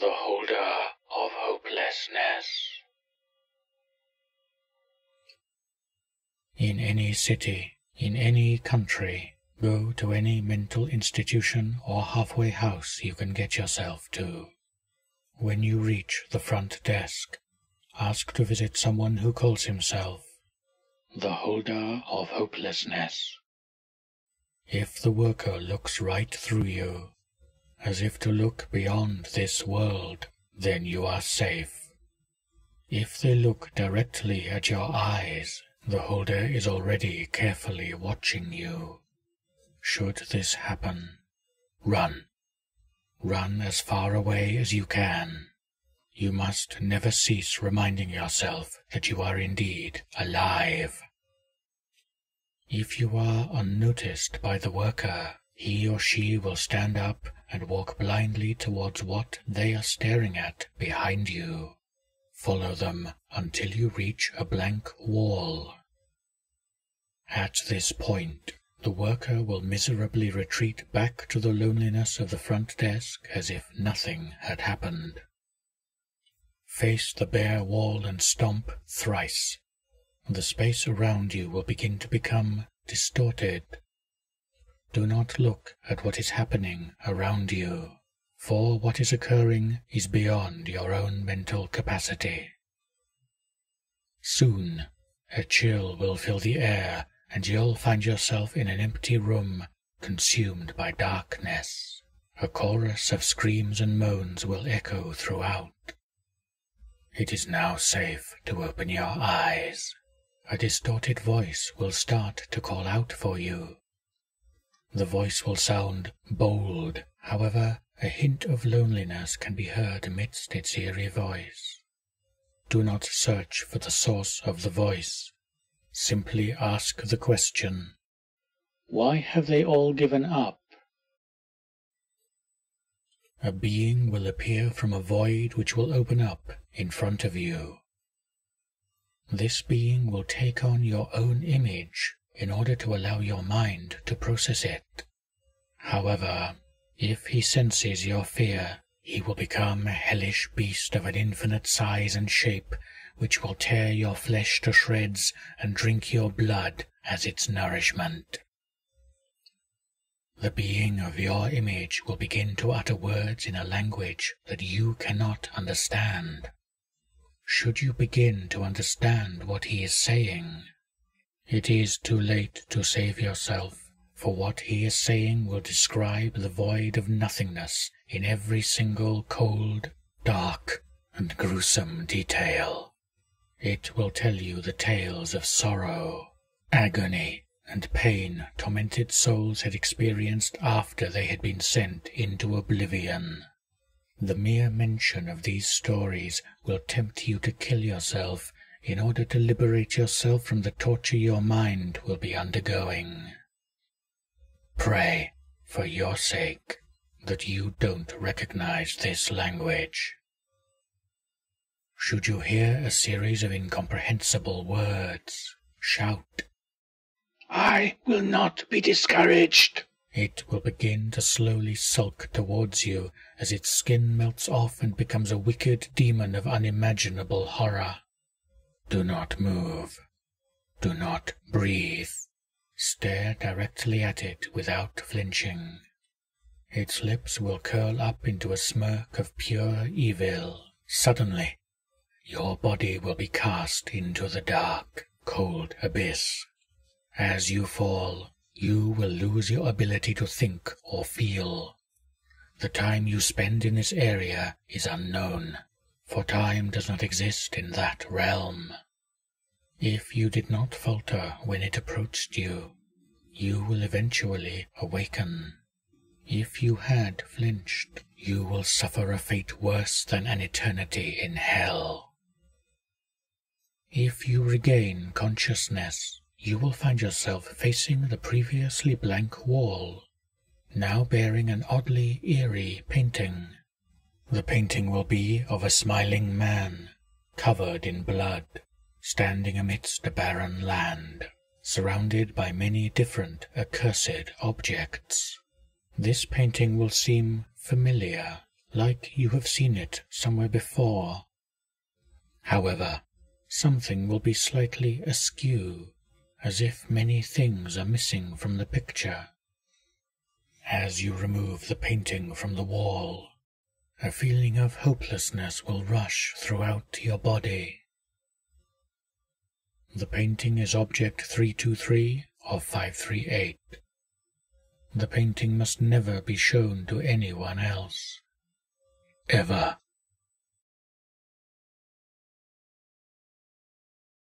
the holder of hopelessness. In any city, in any country, go to any mental institution or halfway house you can get yourself to. When you reach the front desk, ask to visit someone who calls himself the holder of hopelessness. If the worker looks right through you, as if to look beyond this world, then you are safe. If they look directly at your eyes, the holder is already carefully watching you. Should this happen, run. Run as far away as you can. You must never cease reminding yourself that you are indeed alive. If you are unnoticed by the worker, he or she will stand up and walk blindly towards what they are staring at behind you. Follow them until you reach a blank wall. At this point, the worker will miserably retreat back to the loneliness of the front desk as if nothing had happened. Face the bare wall and stomp thrice. The space around you will begin to become distorted do not look at what is happening around you, for what is occurring is beyond your own mental capacity. Soon, a chill will fill the air, and you'll find yourself in an empty room, consumed by darkness. A chorus of screams and moans will echo throughout. It is now safe to open your eyes. A distorted voice will start to call out for you. The voice will sound bold, however, a hint of loneliness can be heard amidst its eerie voice. Do not search for the source of the voice. Simply ask the question, Why have they all given up? A being will appear from a void which will open up in front of you. This being will take on your own image in order to allow your mind to process it. However, if he senses your fear, he will become a hellish beast of an infinite size and shape, which will tear your flesh to shreds and drink your blood as its nourishment. The being of your image will begin to utter words in a language that you cannot understand. Should you begin to understand what he is saying, it is too late to save yourself, for what he is saying will describe the void of nothingness in every single cold, dark, and gruesome detail. It will tell you the tales of sorrow, agony, and pain tormented souls had experienced after they had been sent into oblivion. The mere mention of these stories will tempt you to kill yourself in order to liberate yourself from the torture your mind will be undergoing. Pray, for your sake, that you don't recognize this language. Should you hear a series of incomprehensible words, shout, I will not be discouraged. It will begin to slowly sulk towards you as its skin melts off and becomes a wicked demon of unimaginable horror. Do not move. Do not breathe. Stare directly at it without flinching. Its lips will curl up into a smirk of pure evil. Suddenly, your body will be cast into the dark, cold abyss. As you fall, you will lose your ability to think or feel. The time you spend in this area is unknown for time does not exist in that realm. If you did not falter when it approached you, you will eventually awaken. If you had flinched, you will suffer a fate worse than an eternity in hell. If you regain consciousness, you will find yourself facing the previously blank wall, now bearing an oddly eerie painting. The painting will be of a smiling man, covered in blood, standing amidst a barren land, surrounded by many different accursed objects. This painting will seem familiar, like you have seen it somewhere before. However, something will be slightly askew, as if many things are missing from the picture. As you remove the painting from the wall, a feeling of hopelessness will rush throughout your body. The painting is object 323 of 538. The painting must never be shown to anyone else. Ever.